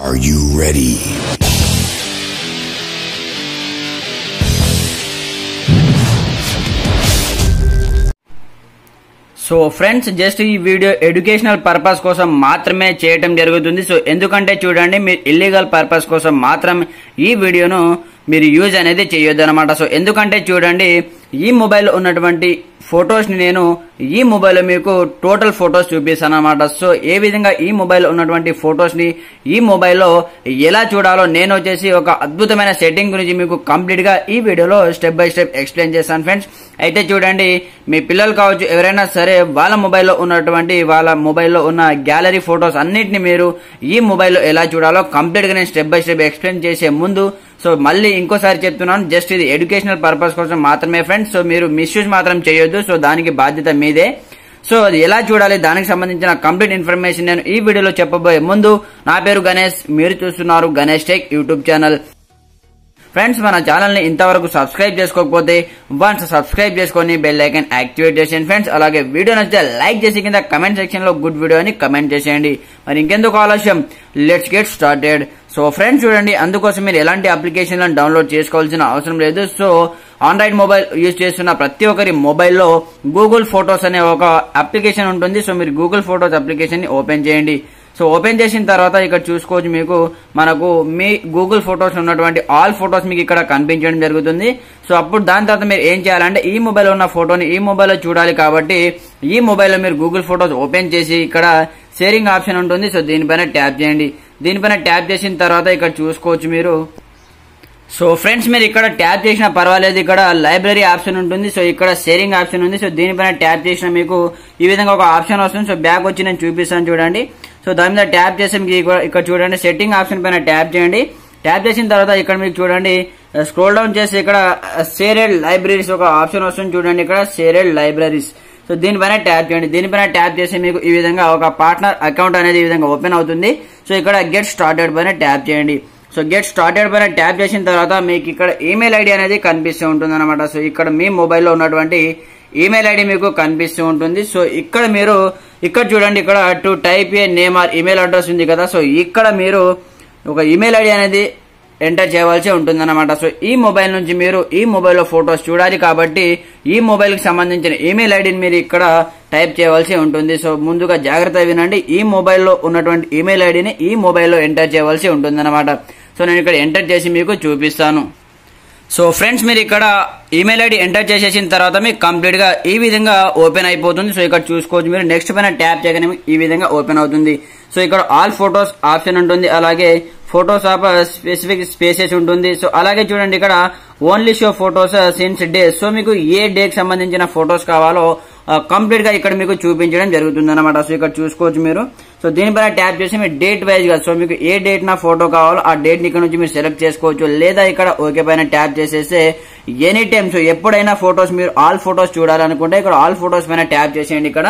Are you ready? So friends just ఈ video educational purpose కోసం మాత్రమే చేయటం జరుగుతుంది సో ఎందుకంటే చూడండి మీరు ఇల్లీగల్ పర్పస్ కోసం మాత్రం ఈ వీడియోను మీరు యూజ్ అనేది చేయొద్దు అనమాట సో ఎందుకంటే చూడండి ఈ మొబైల్లో ఉన్నటువంటి ఫొటోస్ని నేను ఈ మొబైల్లో మీకు టోటల్ ఫొటోస్ చూపిస్తాను అనమాట సో ఏ విధంగా ఈ మొబైల్లో ఉన్నటువంటి ఫొటోస్ని ఈ మొబైల్లో ఎలా చూడాలో నేను వచ్చేసి ఒక అద్భుతమైన సెట్టింగ్ గురించి మీకు కంప్లీట్గా ఈ వీడియోలో స్టెప్ బై స్టెప్ ఎక్స్ప్లెయిన్ చేస్తాను ఫ్రెండ్స్. అయితే చూడండి మీ పిల్లలు కావచ్చు ఎవరైనా సరే వాళ్ళ మొబైల్లో ఉన్నటువంటి వాళ్ళ మొబైల్లో ఉన్న గ్యాలరీ ఫొటోస్ అన్నిటిని మీరు ఈ మొబైల్లో ఎలా చూడాలో కంప్లీట్గా నేను స్టెప్ బై స్టెప్ ఎక్స్ప్లెయిన్ చేసే ముందు సో మళ్ళీ ఇంకోసారి చెప్తున్నాను జస్ట్ ఇది ఎడ్యుకేషనల్ పర్పస్ కోసం మాత్రమే ఫ్రెండ్స్. సో మీరు మిస్యూజ్ మాత్రం చేయొద్దు సో దానికి బాధ్యత మీదే. సో అది ఎలా చూడాలి? దానికి సంబంధించిన కంప్లీట్ ఇన్ఫర్మేషన్ నేను ఈ వీడియోలో చెప్పబోయే ముందు నా పేరు గణేష్ మీరు చూస్తున్నారు Ganesh tech YouTube channel. Friends మన ఛానల్ని ఇంతవరకు సబ్స్క్రైబ్ చేసుకోకపోతే వన్స్ సబ్స్క్రైబ్ చేసుకొని బెల్ ఐకన్ యాక్టివేట్ చేసేయండి ఫ్రెండ్స్. అలాగే వీడియో నచ్చితే లైక్ చేసి కింద కమెంట్ సెక్షన్లో గుడ్ వీడియో అని కమెంట్ చేసేయండి. మరి ఇంకెందుకు ఆలస్యం? Let's get started. So friends చూడండి అందుకోసం మీరు ఎలాంటి అప్లికేషన్లను డౌన్లోడ్ చేసుకోవాల్సిన అవసరం లేదు. సో ఆండ్రాయిడ్ మొబైల్ యూజ్ చేస్తున్న ప్రతి ఒక్కరి మొబైల్లో గూగుల్ ఫొటోస్ అనే ఒక అప్లికేషన్ ఉంటుంది. సో మీరు గూగుల్ ఫొటోస్ అప్లికేషన్ని ఓపెన్ చేయండి. సో ఓపెన్ చేసిన తర్వాత ఇక్కడ చూసుకోవచ్చు మీకు మనకు మీ గూగుల్ ఫొటోస్ ఉన్నటువంటి ఆల్ ఫొటోస్ మీకు ఇక్కడ కనిపించడం జరుగుతుంది. సో అప్పుడు దాని తర్వాత మీరు ఏం చేయాలంటే ఈ మొబైల్ ఉన్న ఫోటోని ఈ మొబైల్లో చూడాలి కాబట్టి ఈ మొబైల్లో మీరు గూగుల్ ఫొటోస్ ఓపెన్ చేసి ఇక్కడ షేరింగ్ ఆప్షన్ ఉంటుంది. సో దీనిపైన ట్యాప్ చేయండి. దీనిపైన ట్యాప్ చేసిన తర్వాత ఇక్కడ చూసుకోవచ్చు మీరు సో ఫ్రెండ్స్ మీరు ఇక్కడ ట్యాప్ చేసినా పర్వాలేదు. ఇక్కడ లైబ్రరీ ఆప్షన్ ఉంటుంది సో ఇక్కడ షేరింగ్ ఆప్షన్ ఉంది. సో దీనిపైన ట్యాప్ చేసిన మీకు ఈ విధంగా ఒక ఆప్షన్ వస్తుంది. సో బ్యాక్ వచ్చి నేను చూపిస్తాను చూడండి. సో దాని మీద ట్యాప్ చేసి మీకు ఇక్కడ- ఇక్కడ చూడండి. సెట్టింగ్ ఆప్షన్ పైన ట్యాప్ చేయండి. ట్యాప్ చేసిన తర్వాత ఇక్కడ మీకు చూడండి స్క్రోల్ డౌన్ చేసి ఇక్కడ షేరెడ్ లైబ్రరీస్ ఒక ఆప్షన్ వస్తుంది చూడండి ఇక్కడ షేరెడ్ లైబ్రరీస్. సో దీనిపైన ట్యాప్ చేయండి. దీనిపైన ట్యాప్ చేసి మీకు ఈ విధంగా ఒక పార్ట్నర్ అకౌంట్ అనేది ఈ విధంగా ఓపెన్ అవుతుంది. సో ఇక్కడ గెట్ స్టార్టెడ్ పైన ట్యాప్ చేయండి. సో గెట్ స్టార్టెడ్ పైన ట్యాప్ చేసిన తర్వాత మీకు ఇక్కడ ఈమెయిల్ ఐడి అనేది కనిపిస్తూ ఉంటుంది అనమాట సో ఇక్కడ మీ మొబైల్లో ఉన్నటువంటి ఈమెయిల్ ఐడి మీకు కనిపిస్తూ ఉంటుంది. సో ఇక్కడ మీరు ఇక్కడ చూడండి ఇక్కడ to type a name or email address ఉంది కదా. సో ఇక్కడ మీరు ఒక ఈమెయిల్ ఐడి అనేది ఎంటర్ చేయవలసి ఉంటుంది అనమాట సో ఈ మొబైల్ నుంచి మీరు ఈ మొబైల్లో ఫొటోస్ చూడాలి కాబట్టి ఈ మొబైల్కి సంబంధించిన ఈమెయిల్ ఐడిని మీరు ఇక్కడ టైప్ చేయవలసి ఉంటుంది. సో ముందుగా జాగ్రత్త వినండి. ఈ మొబైల్లో ఉన్నటువంటి ఈమెయిల్ ఐడిని ఈ మొబైల్లో ఎంటర్ చేయవలసి ఉంటుంది అనమాట సో నేను ఇక్కడ ఎంటర్ చేసి మీకు చూపిస్తాను. సో ఫ్రెండ్స్ మీరు ఇక్కడ ఈమెయిల్ ఐడి ఎంటర్ చేసేసిన తర్వాత మీకు కంప్లీట్గా ఈ విధంగా ఓపెన్ అయిపోతుంది. సో ఇక్కడ చూసుకోవచ్చు మీరు. నెక్స్ట్ పైన ట్యాప్ చేయగానే ఈ విధంగా ఓపెన్ అవుతుంది. సో ఇక్కడ ఆల్ ఫొటోస్ ఆప్షన్ ఉంటుంది. అలాగే ఫొటోస్ ఆఫ్ స్పెసిఫిక్ స్పేసెస్ ఉంటుంది. సో అలాగే చూడండి ఇక్కడ only show photos since day so మీకు ఏ డేకి సంబంధించిన ఫొటోస్ కావాలో కంప్లీట్గా ఇక్కడ మీకు చూపించడం జరుగుతుంది అనమాట సో ఇక్కడ చూసుకోవచ్చు మీరు. సో దీనిపైన ట్యాప్ చేసి మీరు డేట్ వైజ్గా సో మీకు ఏ డేట్ నా ఫోటో కావాలో ఆ డేట్ ఇక్కడ నుంచి మీరు సెలెక్ట్ చేసుకోవచ్చు. లేదా ఇక్కడ ఓకే పైన ట్యాప్ చేసేస్తే ఎనీ టైమ్ సో ఎప్పుడైనా ఫొటోస్ మీరు ఆల్ ఫొటోస్ చూడాలనుకుంటే ఇక్కడ ఆల్ ఫొటోస్ పైన ట్యాప్ చేసేయండి ఇక్కడ.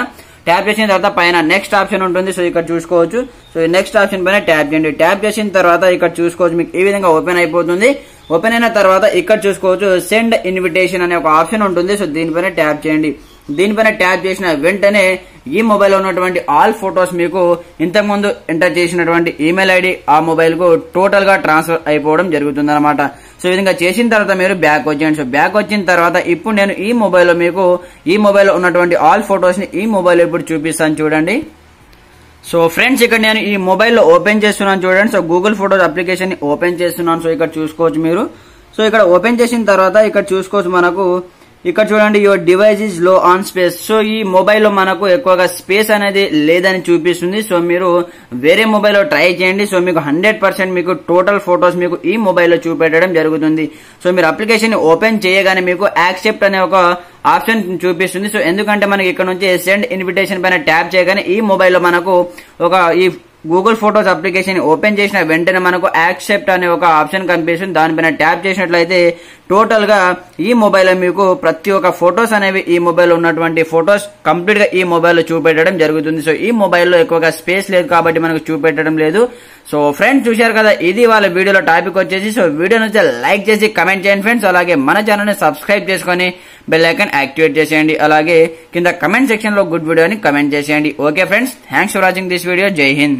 ట్యాప్ చేసిన తర్వాత పైన నెక్స్ట్ ఆప్షన్ ఉంటుంది సో ఇక్కడ చూసుకోవచ్చు. సో నెక్స్ట్ ఆప్షన్ పైన ట్యాప్ చేయండి. ట్యాప్ చేసిన తర్వాత ఇక్కడ చూసుకోవచ్చు మీకు ఈ విధంగా ఓపెన్ అయిపోతుంది. ఓపెన్ అయిన తర్వాత ఇక్కడ చూసుకోవచ్చు సెండ్ ఇన్విటేషన్ అనే ఒక ఆప్షన్ ఉంటుంది. సో దీనిపైన ట్యాప్ చేయండి. దీనిపైన ట్యాప్ చేసిన వెంటనే ఈ మొబైల్ ఉన్నటువంటి ఆల్ ఫొటోస్ మీకు ఇంతకుముందు ఎంటర్ చేసినటువంటి ఈమెయిల్ ఐడి ఆ మొబైల్కు టోటల్గా ట్రాన్స్ఫర్ అయిపోవడం జరుగుతుంది అనమాట సో ఈ విధంగా చేసిన తర్వాత మీరు బ్యాక్ వచ్చేయండి. సో బ్యాక్ వచ్చిన తర్వాత ఇప్పుడు నేను ఈ మొబైల్లో మీకు ఈ మొబైల్లో ఉన్నటువంటి ఆల్ ఫొటోస్ని ఈ మొబైల్ ఇప్పుడు చూపిస్తాను చూడండి. సో ఫ్రెండ్స్ ఇక్కడ నేను ఈ మొబైల్లో ఓపెన్ చేస్తున్నాను చూడండి. సో గూగుల్ ఫొటోస్ అప్లికేషన్ని ఓపెన్ చేస్తున్నాను. సో ఇక్కడ చూసుకోవచ్చు మీరు. సో ఇక్కడ ఓపెన్ చేసిన తర్వాత ఇక్కడ చూసుకోవచ్చు మనకు ఇక్కడ చూడండి your device is low on space so ఈ మొబైల్లో మనకు ఎక్కువగా స్పేస్ అనేది లేదని చూపిస్తుంది. సో మీరు వేరే మొబైల్లో ట్రై చేయండి. సో మీకు హండ్రెడ్ పర్సెంట్ మీకు టోటల్ ఫొటోస్ మీకు ఈ మొబైల్లో చూపెట్టడం జరుగుతుంది. సో మీరు అప్లికేషన్ ఓపెన్ చేయగానే మీకు యాక్సెప్ట్ అనే ఒక ఆప్షన్ చూపిస్తుంది. సో ఎందుకంటే మనకి ఇక్కడ నుంచి సెండ్ ఇన్విటేషన్ పైన ట్యాప్ చేయగానే ఈ మొబైల్లో మనకు ఒక ఈ గూగుల్ ఫొటోస్ అప్లికేషన్ ఓపెన్ చేసిన వెంటనే మనకు యాక్సెప్ట్ అనే ఒక ఆప్షన్ కనిపిస్తుంది. దానిపైన ట్యాప్ చేసినట్లయితే టోటల్గా ఈ మొబైల్ మీకు ప్రతి ఒక్క ఫొటోస్ అనేవి ఈ మొబైల్ ఉన్నటువంటి ఫొటోస్ కంప్లీట్గా ఈ మొబైల్లో చూపెట్టడం జరుగుతుంది. సో ఈ మొబైల్లో ఎక్కువగా స్పేస్ లేదు కాబట్టి మనకు చూపెట్టడం లేదు. సో ఫ్రెండ్స్ చూశారు కదా ఇది వాళ్ళ వీడియోలో టాపిక్ వచ్చేసి. సో వీడియో నుంచి లైక్ చేసి కమెంట్ చేయండి ఫ్రెండ్స్ అలాగే మన ఛానల్ని సబ్స్క్రైబ్ చేసుకొని బెల్ ఐకాన్ యాక్టివేట్ చేసేయండి. అలాగే కింద కమెంట్ సెక్షన్లో గుడ్ వీడియోని కమెంట్ చేసేయండి. Okay friends thanks for watching this video జై హింద్